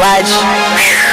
Watch.